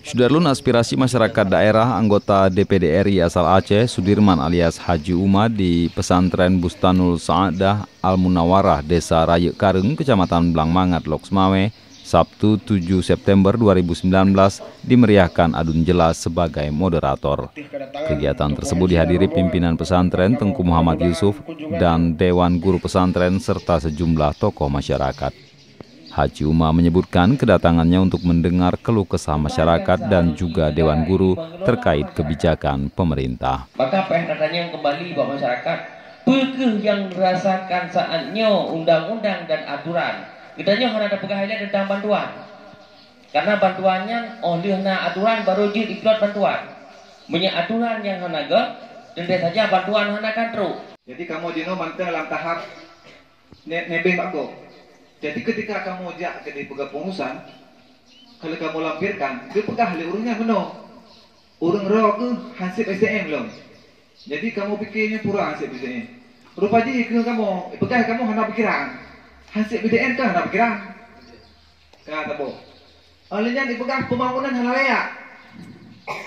Sudarlun aspirasi masyarakat daerah anggota DPD RI asal Aceh Sudirman alias Haji Umar di pesantren Bustanul Sa'adah Al Munawarah Desa Rayek Kareng Kecamatan Blangmangat Loksmawe Sabtu 7 September 2019 dimeriahkan Adun Jelas sebagai moderator. Kegiatan tersebut dihadiri pimpinan pesantren Tengku Muhammad Yusuf dan Dewan Guru Pesantren serta sejumlah tokoh masyarakat. Haji Uma menyebutkan kedatangannya untuk mendengar keluh kesah masyarakat dan juga Dewan Guru terkait kebijakan pemerintah. Maka yang kembali buat masyarakat, pekeh yang merasakan saatnya undang-undang dan aturan. Kitanya harus ada pegawai tentang bantuan. Karena bantuannya oleh na aturan baru jid ikut bantuan. Punya aturan yang hanaga, tentu saja bantuan hanakan terus. Jadi kamu jino mantel dalam tahap nebeng bago jadi ketika kamu jak ke di pegah pengurusan, kalau kamu lampirkan, dia pegah le urungnya benar. Urung roh ke hansip SDM belum. Jadi kamu pikirnya pura hansip SDM. Rupa je kena kamu, pegah kamu hendak pikiran. Hansip BDN kan hendak pikiran. Kata bo. Olehnya dipegang pembangunan hal layak.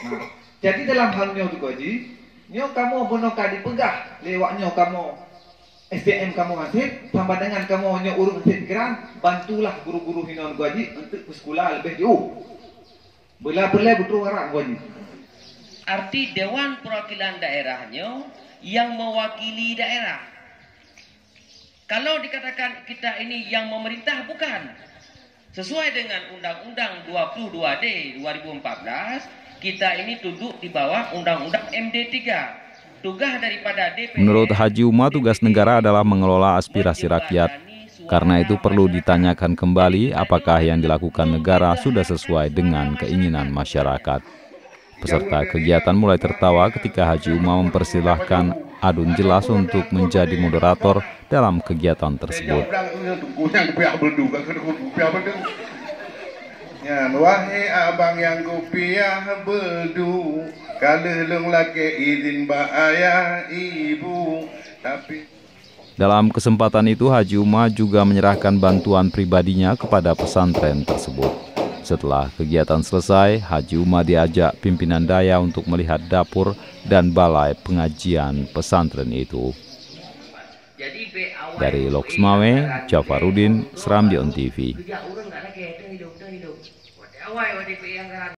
Nah, jadi dalam hal nyo juga ji, nyo kamu benar kali pegah lewatnya kamu SDM kamu ngasih, tambah dengan kamu hanya urut ngasih pikiran, bantulah guru-guru hinon gaji untuk sekolah lebih jauh. Bila-bila betul orang gaji. Arti Dewan Perwakilan Daerahnya yang mewakili daerah. Kalau dikatakan kita ini yang memerintah bukan. Sesuai dengan Undang-Undang 22D 2014, kita ini duduk di bawah Undang-Undang MD 3 Menurut Haji Uma, tugas negara adalah mengelola aspirasi rakyat. Karena itu perlu ditanyakan kembali apakah yang dilakukan negara sudah sesuai dengan keinginan masyarakat. Peserta kegiatan mulai tertawa ketika Haji Uma mempersilahkan Adun Jelas untuk menjadi moderator dalam kegiatan tersebut. Ya, wahai abang yang kupiah bedu, kalau lung laki izin ba ayah ibu, tapi dalam kesempatan itu Haji Uma juga menyerahkan bantuan pribadinya kepada pesantren tersebut. Setelah kegiatan selesai, Haji Uma diajak pimpinan daya untuk melihat dapur dan balai pengajian pesantren itu. Dari Loksmawe, Jafarudin, Serambion TV.